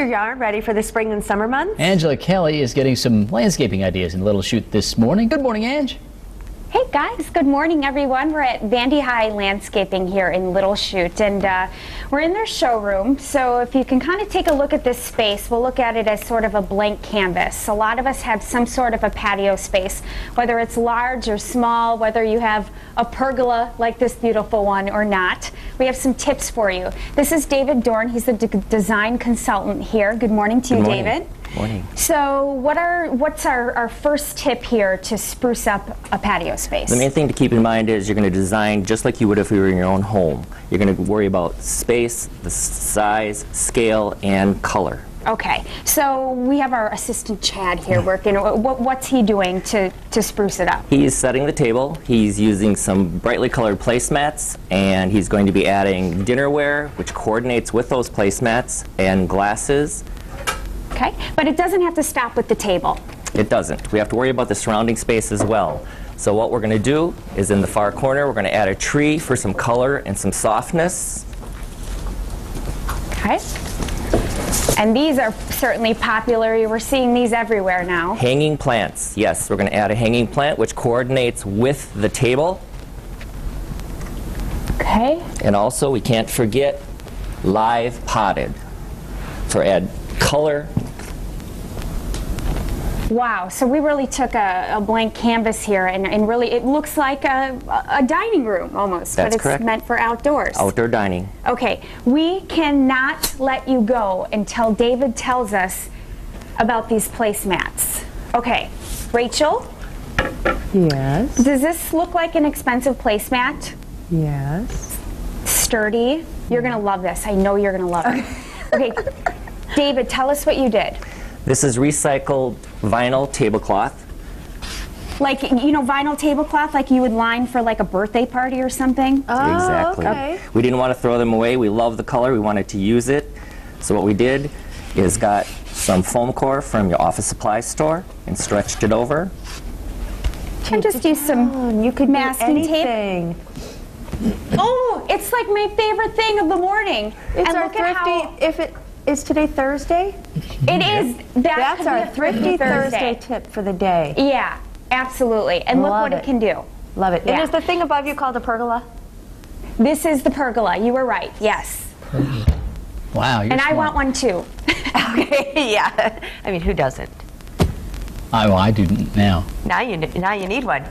your yard ready for the spring and summer months? Angela Kelly is getting some landscaping ideas in Little Chute this morning. Good morning, Ange. Hey guys, good morning everyone. We're at Vandy High Landscaping here in Little Chute and uh, we're in their showroom. So if you can kind of take a look at this space, we'll look at it as sort of a blank canvas. A lot of us have some sort of a patio space, whether it's large or small, whether you have a pergola like this beautiful one or not. We have some tips for you. This is David Dorn. He's the d- design consultant here. Good morning to you, morning. David. Morning. So what are what's our, our first tip here to spruce up a patio space? The main thing to keep in mind is you're going to design just like you would if you were in your own home. You're going to worry about space, the size, scale, and color. Okay, so we have our assistant Chad here working. What, what's he doing to, to spruce it up? He's setting the table. He's using some brightly colored placemats, and he's going to be adding dinnerware, which coordinates with those placemats, and glasses. Okay, but it doesn't have to stop with the table. It doesn't. We have to worry about the surrounding space as well. So what we're going to do is in the far corner, we're going to add a tree for some color and some softness. Okay. And these are certainly popular. We're seeing these everywhere now. Hanging plants. Yes, we're going to add a hanging plant, which coordinates with the table. Okay. And also, we can't forget live potted for add color. Wow, so we really took a, a blank canvas here and, and really it looks like a, a dining room almost, That's but it's correct. meant for outdoors. Outdoor dining. Okay, we cannot let you go until David tells us about these placemats. Okay, Rachel, Yes. does this look like an expensive placemat? Yes. Sturdy? You're gonna love this. I know you're gonna love it. Okay, David, tell us what you did. This is recycled vinyl tablecloth. Like, you know, vinyl tablecloth, like you would line for like a birthday party or something? Oh, exactly. okay. We didn't want to throw them away. We love the color. We wanted to use it. So what we did is got some foam core from your office supply store and stretched it over. and just use some Oh, you could masking do tape. anything. Oh, it's like my favorite thing of the morning. It's and our look at thrifty. how If it is today Thursday, it is. That that's could be our a thrifty Thursday tip for the day. Yeah, absolutely. And look Love what it. it. can do. Love it. And Yeah. is the thing above you called a pergola? This is the pergola. You were right. Yes. Wow, you're and I smart. want one too. okay. Yeah. I mean, who doesn't? Oh, I, well, I do now. Now you now you need one.